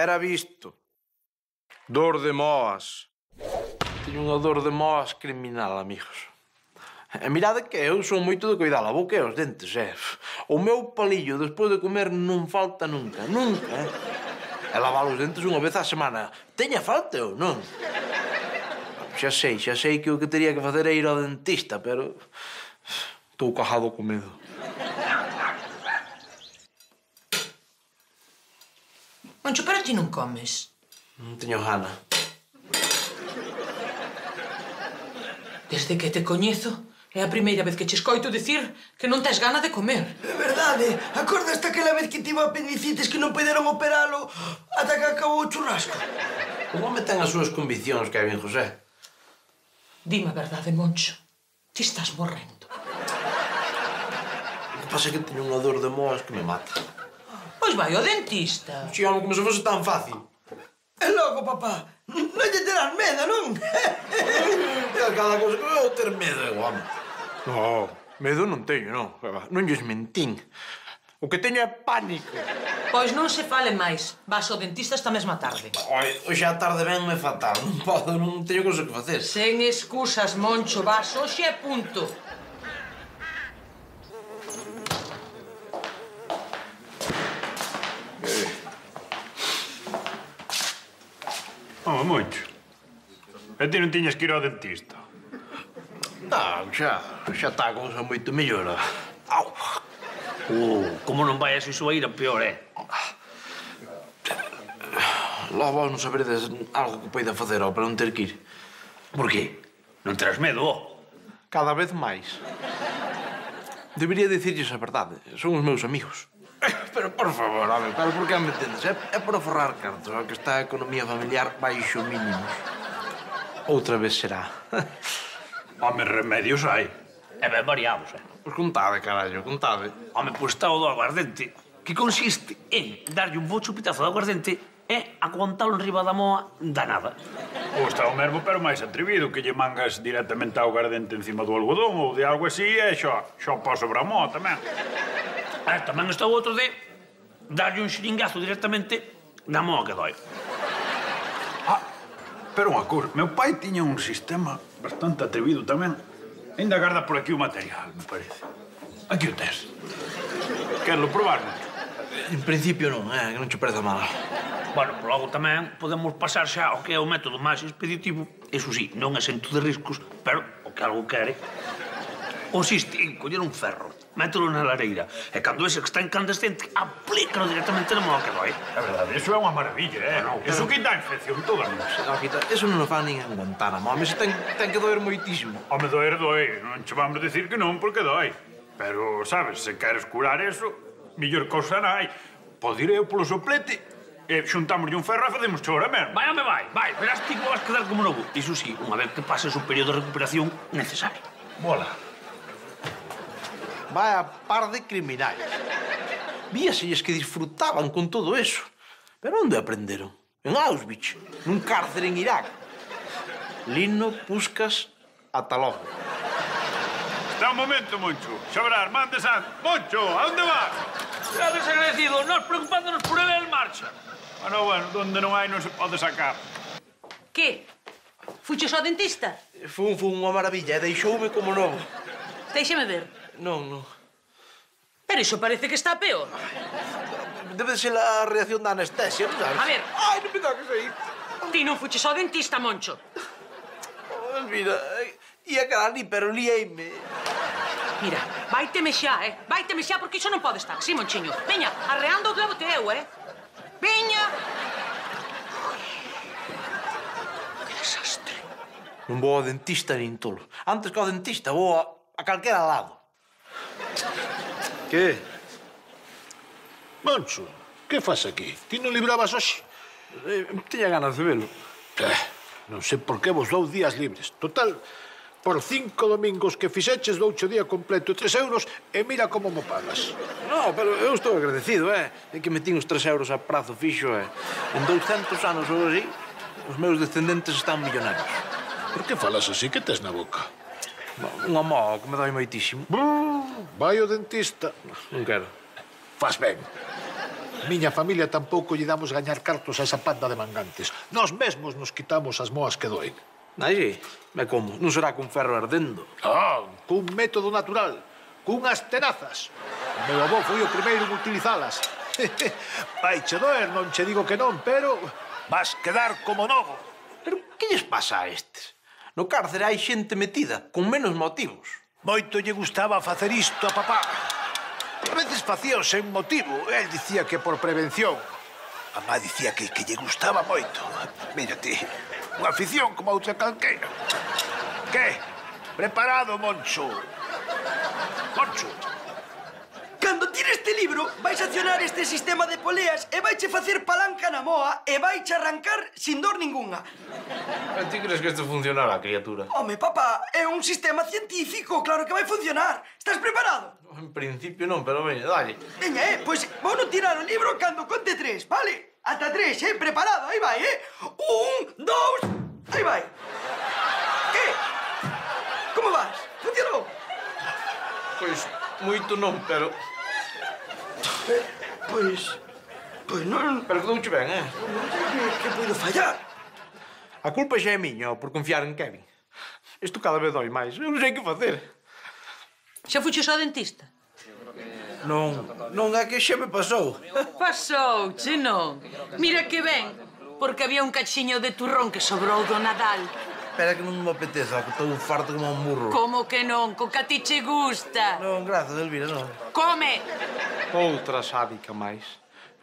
Era visto. Dor de moas. Teño unha dor de moas criminal, amigos. E mirade que eu son moito de cuidar a boca e os dentes, eh? O meu palillo despois de comer non falta nunca, nunca, eh? E lavar os dentes unha vez á semana. Teña falta eu, non? Xa sei, xa sei que o que teria que facer é ir ao dentista, pero... Estou cajado co medo. Moncho, pero ti non comes? Non teño gana. Desde que te coñezo, é a primeira vez que che escoito dicir que non tes gana de comer. É verdade. Acordas aquela vez que tivo apendicitis que non poderon operalo ata que acabou o churrasco? O home ten as súas conviccións, Kevin José? Dime a verdade, Moncho. Ti estás morrendo. O que pasa é que teño unha dor de moas que me mata. Pois vai ao dentista. Chegamos como se fose tan fácil. E logo, papá. Non lle terás medo, non? É cada cosa que vou ter medo, eu, home. No, medo non teño, non. Non lles mentín. O que teño é pánico. Pois non se fale máis. Vas ao dentista esta mesma tarde. Oi, hoxe a tarde ben me fatal. Non podo, non teño cosa que facer. Sen excusas, Moncho. Vas hoxe e punto. Non, moito. E ti non tiñas que ir ao dentista? Non, xa, xa está a cousa moito mellora. Au! Uh, como non vai a Suizueira, peor, eh? Lá vos non saberedes algo que poida facer ao para non ter que ir. Por qué? Non terás medo, oh? Cada vez máis. Debería dicirlles a verdade. Son os meus amigos. Pero, por favor, home, pero por que me entendes? É, é para forrar cartos, que está a economía familiar baixo mínimos. Outra vez será. Home, remedios hai. E ben variados, eh? Pois contade, carallo, contade. Home, pois está o do aguardente, que consiste en darlle un bo chupitazo de aguardente e aguantalo enriba da moa da nada. Ou está o mesmo, pero máis atrevido, que lle mangas directamente ao gardente encima do algodón ou de algo así e xa, xa paso sobre a moa tamén. Ah, tamén está o outro de darlle un xiringazo directamente na moa que doi. Ah, pero unha cor, meu pai tiña un sistema bastante atrevido tamén. Ainda garda por aquí o material, me parece. Aquí o tes. Querlo probar? En principio non, eh, que non che pareza mal. Bueno, pero logo tamén podemos pasar xa ao que é o método máis expeditivo. Eso sí, non é sento de riscos, pero o que algo quere consiste en coller un ferro mételo na lareira. E cando ese que está incandescente, aplícalo directamente na moda que doi. É verdade, iso é unha maravilla, eh? Bueno, pero... Iso quita a infección toda. Non, non, quita... Eso non o fan nin en Guantánamo. Home, iso ten, ten que doer moitísimo. Home, doer, doi. Non che vamos dicir que non, porque doi. Pero, sabes, se queres curar eso, millor cousa non hai. eu polo soplete e xuntámoslle un ferro e facemos chora mesmo. Vai, home, vai, vai. Verás ti que vas quedar como novo. Iso sí, unha vez que pases o período de recuperación necesario. Mola. Vaya par de criminais. Víaselles que disfrutaban con todo eso. Pero onde aprenderon? En Auschwitz, nun cárcere en Irak. Lino Puscas Atalón. Está un momento, Moncho. Xobrar, mande san. Moncho, a onde vas? Xa desagradecido, nós preocupándonos por ele en marcha. Bueno, bueno, donde non hai non se pode sacar. Que? Fuches ao dentista? Fun, fun, unha maravilla, e deixoume como novo. Deixeme ver. Non, non. Pero iso parece que está peor. Debe de ser a reacción da anestesia, non sabes? A ver. Ai, non me toques aí. Ti non fuches ao dentista, Moncho. Oh, mira, ia quedar ni perolíeime. Mira, vaiteme xa, eh? Vaiteme xa porque iso non pode estar, sí, Monchiño? Veña, arreando o globo te eu, eh? Veña! Que desastre. Non vou ao dentista nin tolo. Antes que ao dentista vou a, a calquera lado. Que? Moncho, que faz aquí? Ti non librabas hoxe? Eh, tiña ganas de velo. Eh, non sei por que vos dou días libres. Total, por cinco domingos que fixeches douche día completo tres euros e mira como mo pagas. No, pero eu estou agradecido, eh? É que metín os tres euros a prazo fixo, eh? En 200 anos ou así, os meus descendentes están millonarios. Por que falas así? Que tes na boca? Un amor que me dai moitísimo. Brrr. Vai ao dentista. Non quero. Faz ben. Miña familia tampouco lle damos gañar cartos a esa panda de mangantes. Nós mesmos nos quitamos as moas que doen. Aí, me como. Non será cun ferro ardendo. Ah, cun método natural. Cunhas tenazas. O meu avó foi o primeiro en utilizalas. Vai che doer, non che digo que non, pero vas quedar como novo. Pero que lles pasa a estes? No cárcere hai xente metida, con menos motivos. Moito lle gustaba facer isto a papá. A veces facía sen motivo. El dicía que por prevención. A má dicía que, que lle gustaba moito. Mírate, unha afición como outra calquera. Que? Preparado, Moncho? Moncho? ler este libro, vais accionar este sistema de poleas e vaiche facer palanca na moa e vaiche arrancar sin dor ningunha. Pero ti crees que isto funcionará, criatura? Home, papá, é un sistema científico, claro que vai funcionar. Estás preparado? En principio non, pero veña, dale. Veña, eh, pois vou non tirar o libro cando conte tres, vale? Ata tres, eh, preparado, aí vai, eh. Un, dous, aí vai. Que? Como vas? Funcionou? Pois, moito non, pero Pois... Pois non... Pero quedou ben, eh? Non sei que, que poido fallar. A culpa xa é miña por confiar en Kevin. Isto cada vez doi máis. Eu non sei que facer. Xa fuches ao dentista? Non, non é que xa me pasou. Pasou, che non. Mira que ben, porque había un cachiño de turrón que sobrou do Nadal espera que non me apeteza, que estou farto como un burro. Como que non? Co que a ti che gusta? Non, grazas, Elvira, non. Come! Outra sádica máis.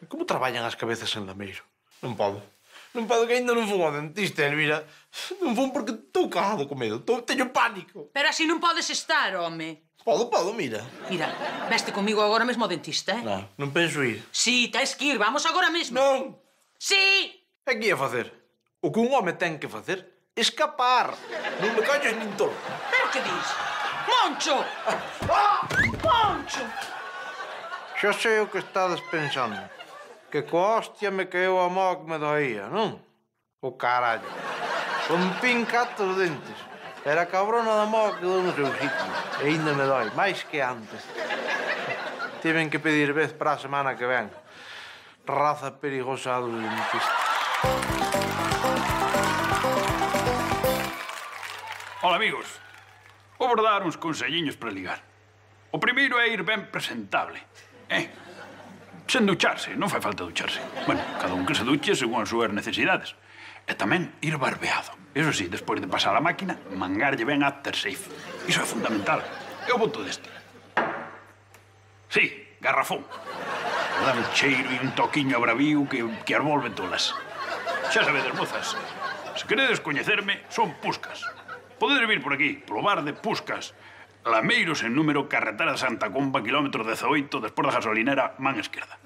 Como traballan as cabezas en Lameiro? Non podo. Non podo que ainda non fun ao dentista, Elvira. Non fun porque estou cagado con medo. Tô, teño pánico. Pero así non podes estar, home. Podo, podo, mira. Mira, veste comigo agora mesmo ao dentista, eh? Non, non penso ir. Si, sí, tens que ir, vamos agora mesmo. Non. Si! Sí. E que ia facer? O que un home ten que facer Escapar. Non me calles nin tolo. Pero que dis? Moncho! Ah! ah. Moncho! Xa sei o que estades pensando. Que coa hostia me caeu a mó que me doía, non? O carallo. Rompín catro dentes. Era cabrona da mó que dou no seu sitio. E ainda me doi, máis que antes. Tiven que pedir vez para a semana que ven. Raza perigosa do dentista. Ola, amigos. Vou vos dar uns conselliños para ligar. O primeiro é ir ben presentable. Eh? Sen ducharse, non fai falta ducharse. Bueno, cada un que se duche según as súas necesidades. E tamén ir barbeado. Eso sí, despois de pasar a máquina, mangarlle ben after safe. Iso é fundamental. É o voto deste. Sí, garrafón. Dá un cheiro e un toquiño a bravío que, que as volve tolas. Xa sabedes, mozas, se queredes coñecerme, son puscas. Podedes vir por aquí, polo bar de Puscas. Lameiros en número, carretera de Santa Comba, kilómetro 18, despois da gasolinera, man esquerda.